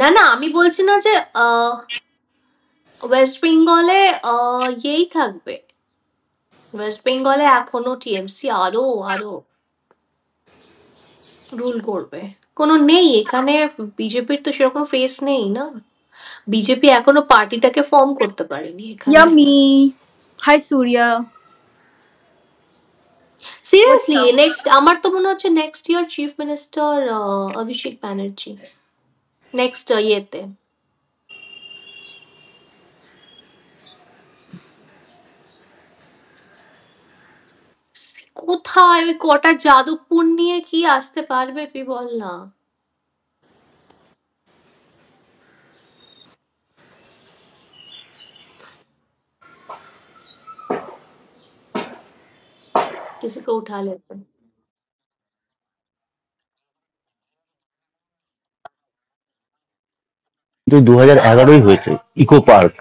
না না আমি বলছি না যে আহ, ওয়েস্ট বেঙ্গলে ইয়েই থাকবে। ওয়েস্ট বেঙ্গলে এখনও টিএমসি আরও আরও রুল করবে। কোনো নেই এখানে বিজেপির তো সেরকম ফেস নেই না। বিজেপি এখনও পার্টিটাকে ফর্ম করতে পারেনি এখানে. Hi, Surya. সিরিয়াসলি নেক্সট আমার তো মনে হচ্ছে next year chief minister Abhishek Banerjee next ইয়েতে কোথায় ওই কটা যাদবপুর নিয়ে কি আসতে পারবে তুই বল না किसी को उठा लेते हैं। কিন্তু দু হাজার এগারোই হয়েছে, ইকো পার্ক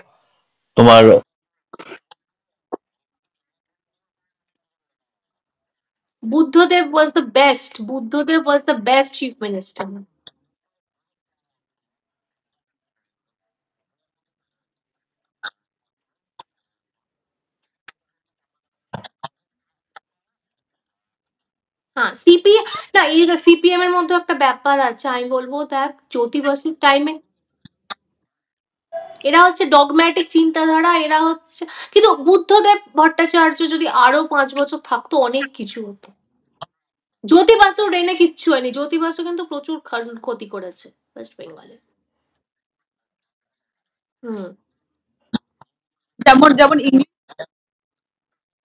তোমার Buddhadev was the best. Buddhadev was the best chief minister. হ্যাঁ সিপি না, এই সিপিএম এর মধ্যে একটা ব্যাপার আছে, আমি বলব, দেখ জ্যোতি বসুর টাইমে এরা হচ্ছে ডগম্যাটিক চিন্তাধারা এরা হচ্ছে কিন্তু বুদ্ধদেব ভট্টাচার্য যদি আরও পাঁচ বছর থাকতো অনেক কিছু হতো। জ্যোতি বাসু রেনে কিচ্ছু হয়নি জ্যোতি বাসু কিন্তু প্রচুর ক্ষতি করেছে ওয়েস্ট বেঙ্গলে হুম। যেমন যেমন ইংলিশ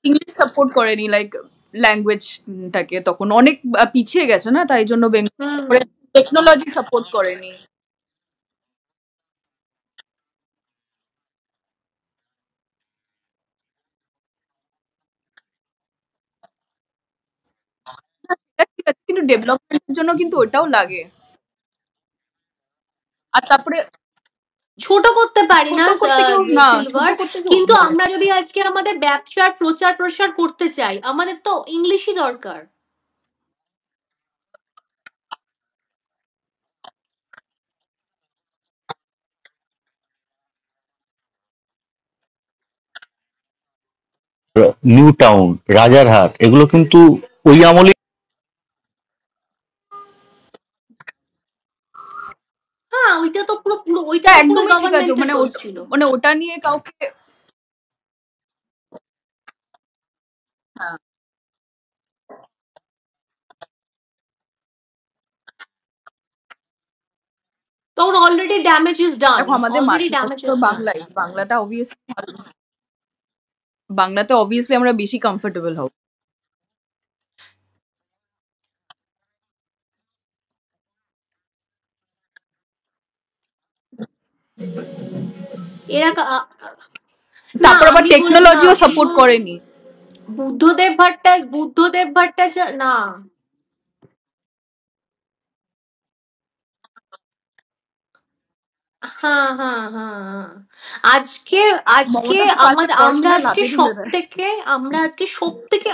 ইংলিশ সাপোর্ট করেনি লাইক ল্যাঙ্গুয়েজটাকে তখন। অনেক পিছিয়ে গেছে না তাই জন্য হুম। টেকনোলজি সাপোর্ট করেনি সেটা ঠিক আছে কিন্তু ডেভেলপমেন্টের জন্য কিন্তু ওটাও লাগে। আর তারপরে ছোট করতে পারি না সিলভার কিন্তু আমরা যদি আজকে আমাদের ব্যবসার প্রচার প্রসার করতে চাই আমাদের তো ইংলিশই দরকার। নিউ টাউন রাজারহাট এগুলো কিন্তু ওই আমলে হ্যাঁ ওইটা তো পুরো পুরো ওইটা আছে মানে ছিল। মানে ওটা নিয়ে কাউকে হ্যাঁ। তখন অলরেডি ড্যামেজ ইজ ডান আমাদের বাংলাই বাংলাটা অবভিয়াসলি বাংলাতে অবভিয়াসলি আমরা বেশি কমফোর্টেবল হব। এরা তারপর আবার টেকনোলজিও সাপোর্ট করেনি। বুদ্ধদেব ভট্টা বুদ্ধদেব ভট্টাচার্য না। হ্যাঁ হ্যাঁ হ্যাঁ হ্যাঁ। আজকে আজকে আমাদের আমরা আজকে সব থেকে আমরা আজকে সব থেকে